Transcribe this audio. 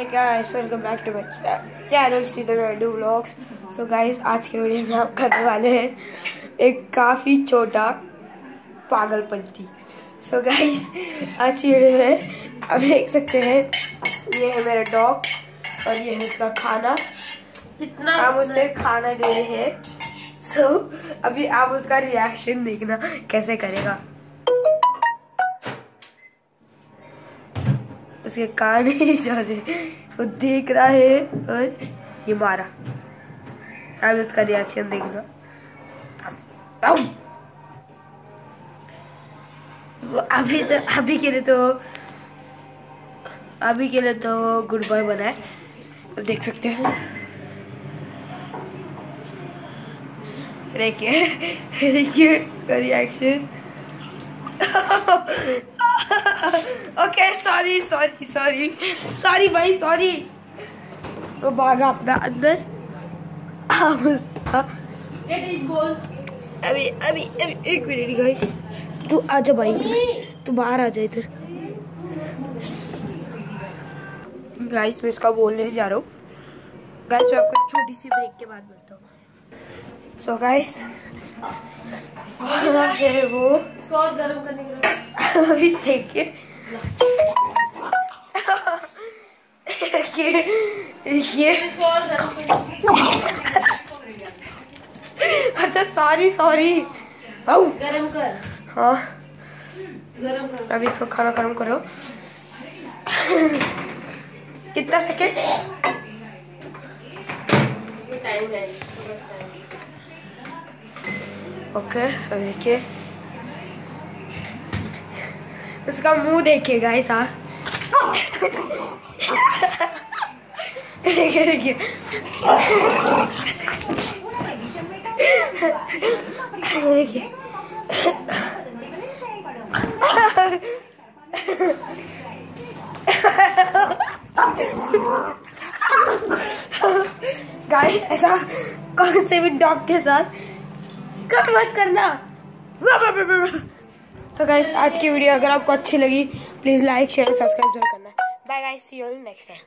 Hey guys, welcome back to my channel Sridhar Vlogs. So guys, आज के video में हम करने वाले हैं एक काफ़ी छोटा पागलपंती सो गाइस आज की वीडियो में आप देख सकते हैं ये है मेरा डॉग और ये है उसका खाना। कितना हम उसे खाना दे रहे हैं। सो so, अभी आप उसका रिएक्शन देखना कैसे करेगा। उसके कान ही जाने वो देख रहा है और ये मारा। अब उसका रिएक्शन देखना! अभी तो अभी के लिए तो अभी के लिए तो गुड बॉय बना है। अब देख सकते हैं। देखिए देखिए उसका reaction okay sorry sorry sorry sorry भाई सॉरी वो भागा अपना अंदर. अभी अभी अभी एक मिनट गाइस तू आ जा भाई। तू बाहर आ जा इधर। गाइस मैं इसका बोलने जा रहा हूँ। गाइस मैं आपको छोटी सी ब्रेक के बाद मिलता हूँ। सो गाइस है वो? इसको और गर्म करने के लिए। अभी देखिए। ये अच्छा सॉरी सॉरी गर्म कर। हाँ। गर्म कर। अभी इसको खाना गर्म करो। कितना सेकेंड टाइम है टाइम ओके अभी देखिए। उसका मुँह देखिए गाइस हाँ। देखिए देखिए। देखिए। गाइस ऐसा कौन से भी डॉग के साथ कब मत करना। सो गाइस आज की वीडियो अगर आपको अच्छी लगी प्लीज़ लाइक शेयर सब्सक्राइब ज़रूर करना। Bye guys see you next time